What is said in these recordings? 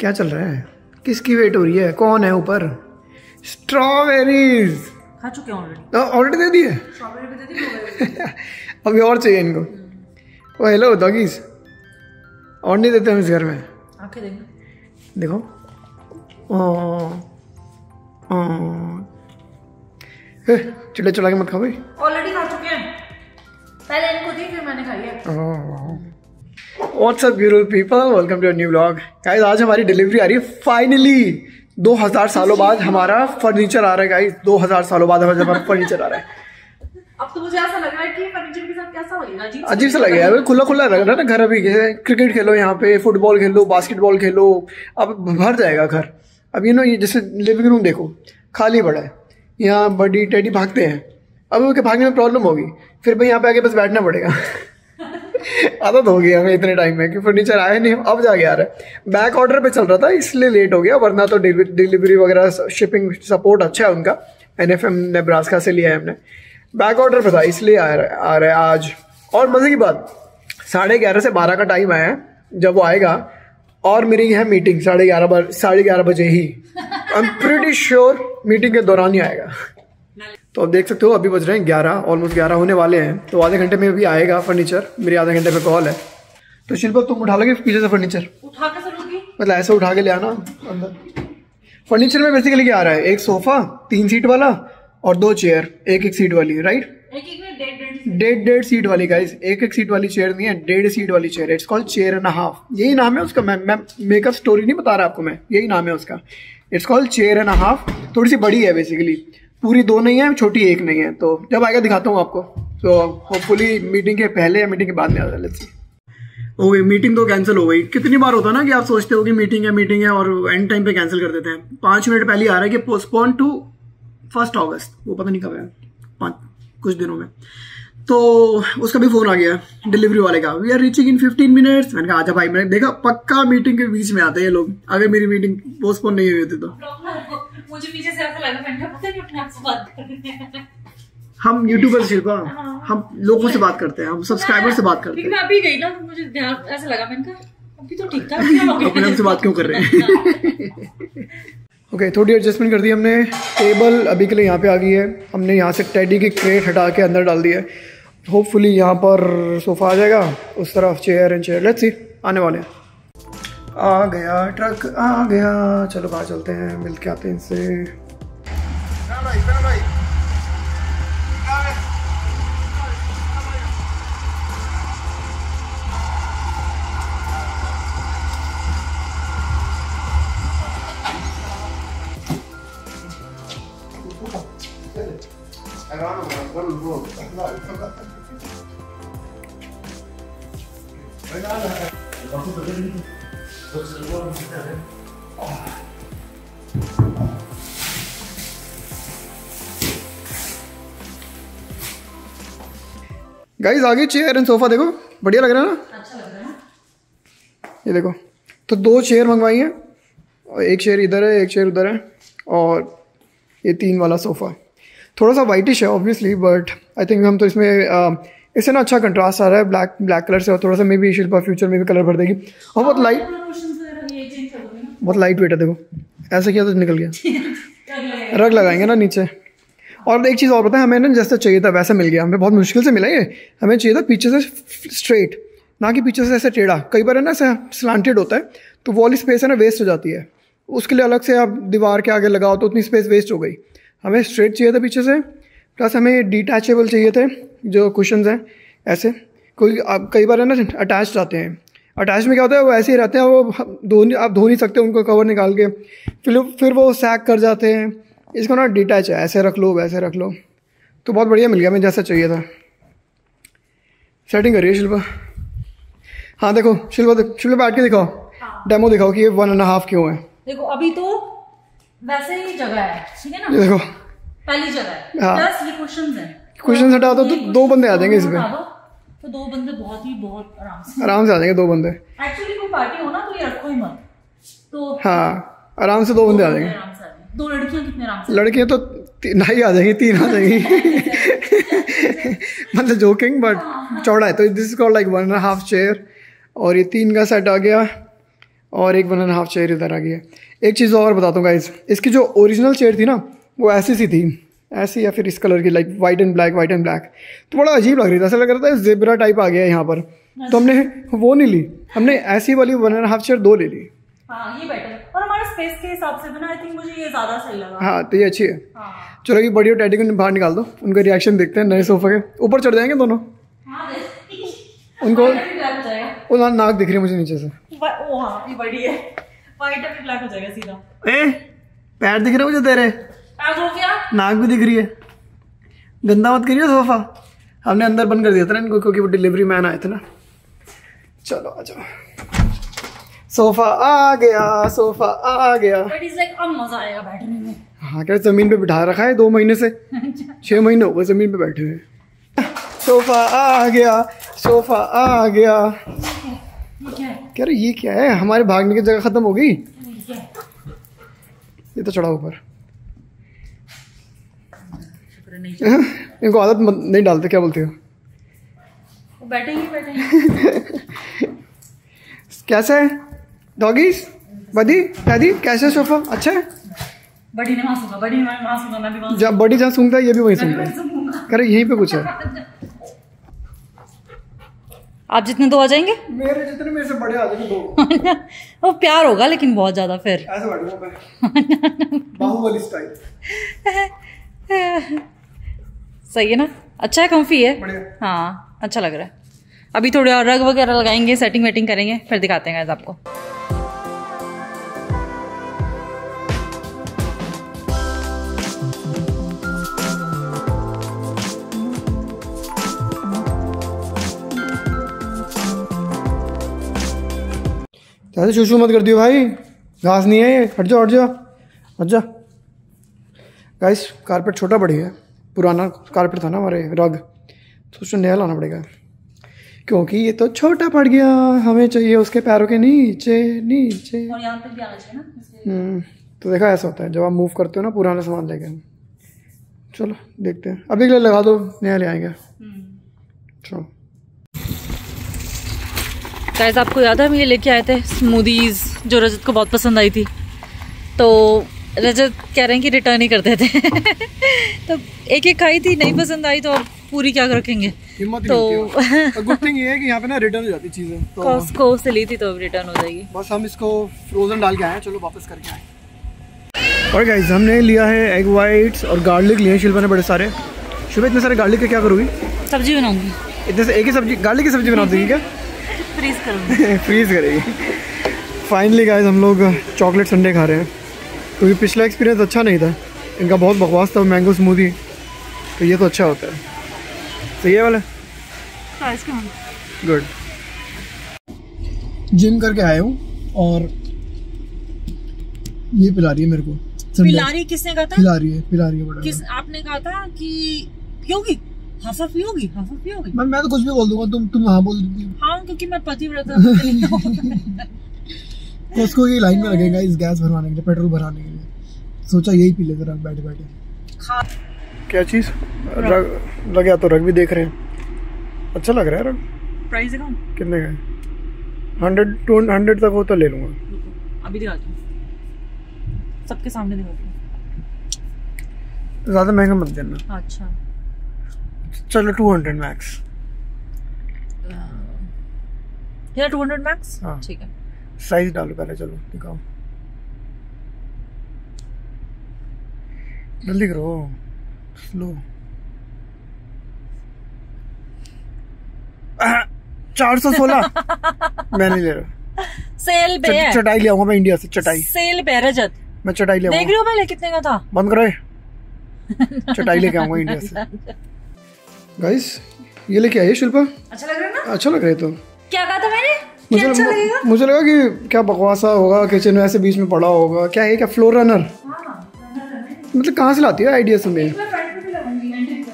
क्या चल रहा है? किसकी वेट हो रही है? कौन है ऊपर? स्ट्रॉबेरीज खा चुके हैं ऑलरेडी ऑलरेडी दे दिए? भी दे दी अभी और चाहिए इनको। ओ हेलो डॉगीज और नहीं देते हम इस घर में। आँखें देखो ओ चिल्ला चला के मत खाओ भाई। ऑलरेडी खा चुके हैं। पहले इनको दी फिर मैंने खाई है। Up beautiful people? Welcome to a new vlog. आज हमारी डिलीवरी आ रही है फाइनली 2000 सालों बाद हमारा फर्नीचर आ रहा है गाइस 2000 सालों बाद हमारा फर्नीचर आ रहा है। अब तो मुझे ऐसा लग रहा है कि फर्नीचर के साथ कैसा लगेगा अजीब सा लगेगा अभी खुला खुला लग रहा है ना घर अभी क्रिकेट खेलो यहाँ पे फुटबॉल खेलो बास्केटबॉल खेलो अब भर जाएगा घर। अब ये ना ये जैसे लिविंग रूम देखो खाली पड़ा है। यहाँ बड़ी टेडी भागते हैं। अब उनके भागने में प्रॉब्लम होगी। फिर भाई यहाँ पे आके बस बैठना पड़ेगा। आदत हो गई हमें इतने टाइम में कि फर्नीचर आया नहीं अब जाके आ रहा है। बैक ऑर्डर पे चल रहा था, इसलिए लेट हो गया, वरना तो डिलीवरी वगैरह शिपिंग सपोर्ट अच्छा है उनका। एन एफ़ एम ने नेब्रास्का से लिया है हमने। बैक ऑर्डर पे था, इसलिए आ रहा आ रहा है आज। और मज़े की बात, साढ़े ग्यारह से बारह का टाइम आया है, जब वो आएगा, और मेरी है मीटिंग साढ़े ग्यारह साढ़े ग्यारह बजे ही। I am pretty sure meeting के दौरान ही आएगा। तो आप देख सकते हो अभी बज रहे हैं ग्यारह ऑलमोस्ट ग्यारह होने वाले हैं। तो आधे घंटे में भी आएगा फर्नीचर मेरे आधे घंटे में कॉल है। तो शिल्पा तुम उठा लोगे पीछे से फर्नीचर उठा के मतलब ऐसे उठा के ले आना अंदर। फर्नीचर में बेसिकली क्या आ रहा है? एक सोफा तीन सीट वाला और दो चेयर एक एक सीट वाली राइट डेढ़ डेढ़ सीट वाली गाइस एक एक सीट वाली चेयर नहीं है डेढ़ सीट वाली chair it's called chair and half यही नाम है उसका मैं मैं मेकअप स्टोरी नहीं बता रहा आपको मैं. यही नाम है उसका. It's called chair and half थोड़ी सी बड़ी है बेसिकली पूरी दो नहीं है छोटी एक नहीं है। तो जब आएगा दिखाता हूँ आपको। तो होपफुली मीटिंग के पहले या मीटिंग के बाद में आ जाए लेट्स सी गई मीटिंग तो कैंसिल हो गई। कितनी बार होता है ना कि आप सोचते हो कि मीटिंग है मीटिंग है और एंड टाइम पे कैंसिल कर देते हैं। पाँच मिनट पहले आ रहा है कि पोस्टपोन टू फ़र्स्ट अगस्त वो पता नहीं कब है। पाँच कुछ दिनों में। तो उसका भी फ़ोन आ गया डिलीवरी वाले का। We are reaching in fifteen minutes मैंने कहा आजा भाई मैंने देखा पक्का मीटिंग के बीच में आते हैं ये लोग। अगर मेरी मीटिंग पोस्टपोन नहीं हुई होती तो। मुझे पीछे से ऐसा लगा मैंने पता नहीं अपने आप से बात कर हम यूट्यूबर शिल्पा हम लोगों से बात करते हैं हम सब्सक्राइबर से बात करते हैं। मैं अभी गई ना तो मुझे ध्यान ऐसा लगा मैंने कहा अभी तो ठीक था हो? अपने हमसे बात क्यों कर रहे हैं? ओके थोड़ी एडजस्टमेंट कर दी हमने। टेबल अभी के लिए यहाँ पे आ गई है। हमने यहाँ से टेडी की क्रेट हटा के अंदर डाल दिया है। होपफुली यहाँ पर सोफा आ जाएगा उस तरफ़ chair and chair let's see आने वाले हैं। आ गया ट्रक आ गया। चलो बाहर चलते हैं मिल के आते हैं इनसे। गाइस आगे चेयर एंड सोफा देखो। बढ़िया लग रहा है ना? अच्छा लग रहा है ये देखो। तो दो चेयर मंगवाई हैं। और एक चेयर इधर है एक चेयर उधर है। और ये तीन वाला सोफ़ा थोड़ा सा वाइटिश है ऑब्वियसली बट आई थिंक हम तो इसमें इससे ना अच्छा कंट्रास्ट आ रहा है ब्लैक ब्लैक कलर से और थोड़ा सा मे बी शिल्पा फ्यूचर में भी कलर भर देगी। और बहुत लाइट बहुत लाइट वेट है देखो। ऐसा किया तो निकल गया। रग लगाएँगे ना नीचे। और एक चीज़ और पता है हमें ना जैसा चाहिए था वैसा मिल गया। हमें बहुत मुश्किल से मिला ये। हमें चाहिए था पीछे से स्ट्रेट ना कि पीछे से ऐसे टेढ़ा। कई बार है ना ऐसा स्लांटेड होता है तो वाली स्पेस है ना वेस्ट हो जाती है। उसके लिए अलग से आप दीवार के आगे लगाओ तो उतनी स्पेस वेस्ट हो गई। हमें स्ट्रेट चाहिए था पीछे से। प्लस हमें डिटैचेबल चाहिए थे जो कुशंस हैं ऐसे। कोई आप कई बार है ना अटैच आते हैं। अटैच में क्या होता है वो ऐसे ही रहते हैं वो धो नहीं आप धो नहीं सकते उनको कवर निकाल के। फिर फिर वो सैक कर जाते हैं। इसको ना डिटैच है ऐसे रख लो वैसे रख लो। तो बहुत बढ़िया मिल गया मैं जैसा चाहिए था। सेटिंग करिए शिल्पा। हाँ देखो शिल्पा देख- शिल्पा बैठ के दिखाओ। डेमो दिखाओ कि ये वन एंड हाफ़ क्यों है। देखो अभी तो वैसे ही जगह है ठीक है ना? देखो। पहली जगह हाँ। प्लस ये क्वेश्चंस हैं। Cushions हटा दो तो दो बंदे आ जाएँगे इस पे। तो दो बंदे बहुत ही बहुत आराम से। आराम से आ जाएँगे दो बंदे। एक्चुअली कोई पार्टी हो ना तो ये रखो ही मत। तो हाँ आराम से दो बंदे आ जाएँगे। दो लड़कियाँ कितने आराम से लड़कियाँ तो ही आ जाएँगी तीन आ जाएँगी। मतलब जोकिंग बट चौड़ा है। तो this is called like one and half chair और ये तीन का सेट आ गया। और एक वन एंड हाफ़ चेयर इधर आ गया। एक चीज़ और बताता हूँ गाइज़ इसकी जो ओरिजिनल चेयर थी ना वो ऐसी सी थी ऐसी या फिर इस कलर की like white and black white and black तो बड़ा अजीब लग रही था ऐसा लग रहा था जेबरा टाइप आ गया है यहाँ पर। तो हमने वो नहीं ली हमने ऐसी वाली वन एंड हाफ़ चेयर दो ले ली। हाँ ये बेटर और हमारे स्पेस के हिसाब से भी ना आई थिंक मुझे ये ज़्यादा सही लगा। हाँ तो ये अच्छी है। हाँ। चलो कि बड़ी और टैडी को बाहर निकाल दो उनका रिएक्शन देखते हैं नए सोफे के। ऊपर चढ़ जाएँगे दोनों? हाँ उनको वो नाक दिख रही है मुझे नीचे से। वा- ओ हाँ ये बड़ी है। वाइट ब्लैक हो जाएगा सीधा। ए पैर दिख रहे मुझे तेरे? नाक भी दिख रही है। गंदा मत करिए सोफा। हमने अंदर बंद कर दिया था ना इनको क्योंकि वो डिलीवरी मैन आए थे ना। चलो आ जाओ। सोफा आ गया सोफा आ गया। बट इज़ लाइक अब मज़ा आएगा बैठने में। हाँ क्या ज़मीन पे बिठा रखा है दो महीने से? छह महीने हो गए ज़मीन पे बैठे हुए। सोफा आ गया सोफा आ गया। क्या कह रहे ये क्या है? हमारे भागने की जगह खत्म हो गई? ये तो चढ़ा ऊपर। इनको आदत नहीं डालते क्या बोलते हो? वो बैठेंगे बैठेंगे। कैसा है? डॉगीज बदी दादी कैसा है सोफा अच्छा है? बड़ी ने वहाँ सूँगा बड़ी ने वहाँ सूँगा मैं भी वहाँ जब बड़ी जहाँ सूंघता है ये भी वहीं सूंघता है। रहे यहीं पे कुछ है। आप जितने दो आ जाएँगे? मेरे जितने मेरे से बड़े आ जाएँगे दो। वो प्यार होगा लेकिन बहुत ज़्यादा फिर। ऐसे बाहुबली स्टाइल सही है ना? अच्छा है कंफी है? हाँ अच्छा लग रहा है। अभी थोड़े और रग वगैरह लगाएँगे सेटिंग वेटिंग करेंगे फिर दिखाते हैं आपको। ज़्यादा शूशू मत कर दियो भाई। घास नहीं है ये। हट जाओ हट जाओ। हट जा। गाइस कारपेट छोटा बड़ी है। पुराना कारपेट था ना हमारे रग तो उसको नया लाना पड़ेगा। क्योंकि ये तो छोटा पड़ गया हमें चाहिए उसके पैरों के नीचे नीचे। और यहाँ पे भी आना चाहिए ना हम्म, तो देखा ऐसा होता है जब आप मूव करते हो ना पुराना सामान लेके। चलो देखते हैं। अभी के लगा दो नया ले आएँगे। हम्म। चलो। गाइस आपको याद है हम ये लेके आए थे स्मूदीज जो रजत को बहुत पसंद आई थी। तो रजत कह रहे हैं कि रिटर्न ही कर देते तो एक एक खाई थी नहीं पसंद आई तो अब पूरी क्या रखेंगे? तो गुड थिंग ये है कि यहाँ पे ना रिटर्न हो जाती चीज़ें तो कॉस्को से ली थी तो अब रिटर्न हो जाएगी। बस हम इसको फ्रोजन डाल के आए चलो वापस करके आए। और गाइस हमने लिया है एग वाइट्स और गार्लिक लिए हैं शिल्पा ने बड़े सारे। शुभ इतने सारे गार्लिक के क्या करोगी? सब्ज़ी बनाऊँगी। इतने से एक ही सब्ज़ी गार्लिक की सब्ज़ी बना देगी क्या? फ्रीज करूँगी। फ्रीज करेगी। फाइनली गाइस हम लोग चॉकलेट संडे खा रहे हैं। क्योंकि तो पिछला एक्सपीरियंस अच्छा नहीं था। इनका बहुत बकवास था मैंगो स्मूदी तो ये तो अच्छा होता है। सही है वाला? गुड जिम करके आया हूँ और ये पिला रही है मेरे को। पिलारी किसने कहा था? पिला रही है पिला रही है बड़ा किस आपने कहा था कि पियोगी? हाफा पियोगी? हाफा पियोगी? मैं मैं तो कुछ भी बोल दूँगा तुम तुम हाँ बोल हो हाँ क्योंकि मैं पतिव्रता कॉस्को की लाइन में लगेगा इस गैस भरवाने के लिए पेट्रोल भराने के लिए। सोचा यही पी ले जरा बैठे बैठे। क्या चीज़? रग लग गया तो रग भी देख रहे हैं। अच्छा लग रहा है रग। प्राइस दिखाऊँ कितने का हंड्रेड टू हंड्रेड तक हो तो ले लूँगा। अभी दिखाती हूँ सबके सामने दिखाती हूँ ज़्यादा महँगा मत देना। अच्छा। चलो two hundred max. Two hundred max? हाँ। ठीक है। साइज़ डालो पहले चलो दिखाओ। जल्दी करो स्लो चार सौ सोलह? मैं नहीं ले रहा। सेल पे चट- है। चटाई ले आऊँगा मैं इंडिया से चटाई। सेल पे है रजत। मैं चटाई ले देख रही हो पहले कितने का था? बंद करो चटाई लेके आऊँगा इंडिया से। गाइस ये लेके आइए शिल्पा। अच्छा लग रहा है ना? अच्छा लग रहा है तो। क्या कहा था मैंने? मुझे लगेगा मुझे लगा कि क्या बकवासा होगा किचन में ऐसे बीच में पड़ा होगा। क्या है क्या फ्लोर रनर मतलब कहाँ से लाती है आइडिया तुम्हें मैं फ्रंट पे भी लगाऊँगी एंट्री पे।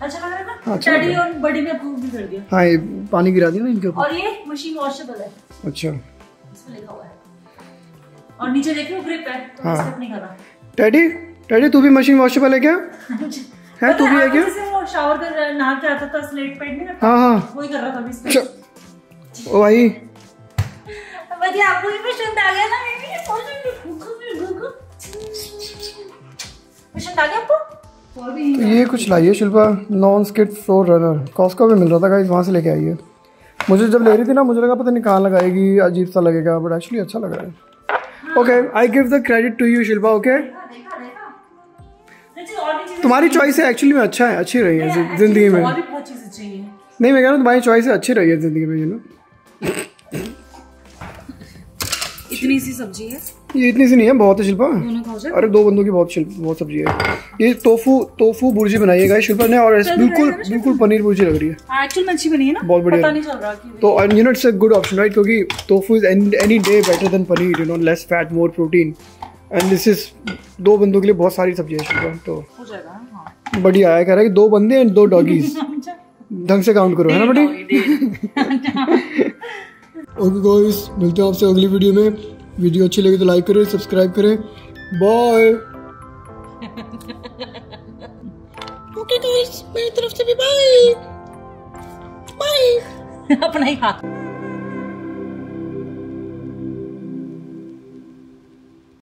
अच्छा लग रहा है हाँ, लग डैडी और बड़ी ने अप्रूव भी कर दिया। ये पानी गिरा दिया ना इनके ऊपर। और ये मशीन वॉशेबल है। अच्छा। इसमें लिखा हुआ है। और नीचे देखिए ग्रिप है तो हाँ। नहीं डैडी डैडी तू भी मशीन वॉशेबल है क्या? है तू भी है क्या? शावर कर नहा के आता था स्लेट पेंट नहीं करता हाँ हाँ। वही कर रहा था ओ भाई। अरे आपको भी पसंद आ गया ना मेरी ये पसंद पसंद आ गया आपको? तो ये कुछ लाइए Shilpa. Non skid floor runner Costco में मिल रहा था गाइस वहाँ से लेके आई है मुझे जब ले रही थी ना मुझे लगा पता नहीं कहाँ लगाएगी अजीब सा लगेगा बट एक्चुअली अच्छा लग रहा है। Okay I give the credit to you Shilpa okay भी तुम्हारी चॉइस है एक्चुअली में अच्छा है अच्छी रही है ज़िंदगी में। भी चाहिए। नहीं मैं कह रहा हूँ तुम्हारी चॉइस है अच्छी रही है ज़िंदगी में यू नो इतनी सी सब्ज़ी है? ये इतनी सी नहीं है बहुत है शिल्पा। अरे दो बंदों की बहुत बहुत सब्ज़ी है। ये तोफू तोफू बुर्जी बनाई है शिल्पा ने और बिल्कुल बिल्कुल पनीर बुर्जी लग रही है। एक्चुअल में अच्छी बनी है ना? बहुत बढ़िया। पता नहीं चल रहा कि तो you know it's a good option right क्योंकि tofu is any day better than paneer you know less fat more protein and this is दो बंदों के लिए बहुत सारी सब्ज़ी है शिल्पा तो हो हाँ। बढ़िया है कह रहा है कि दो बंदे एंड दो डॉगीज ढंग से काउंट करो है ना बेटी? ओके गाइस मिलते हैं आपसे अगली वीडियो में। वीडियो अच्छी लगी तो लाइक करें सब्सक्राइब करें। बाय ओके गाइस मेरी तरफ़ से भी बाय बाय अपना ही हाथ।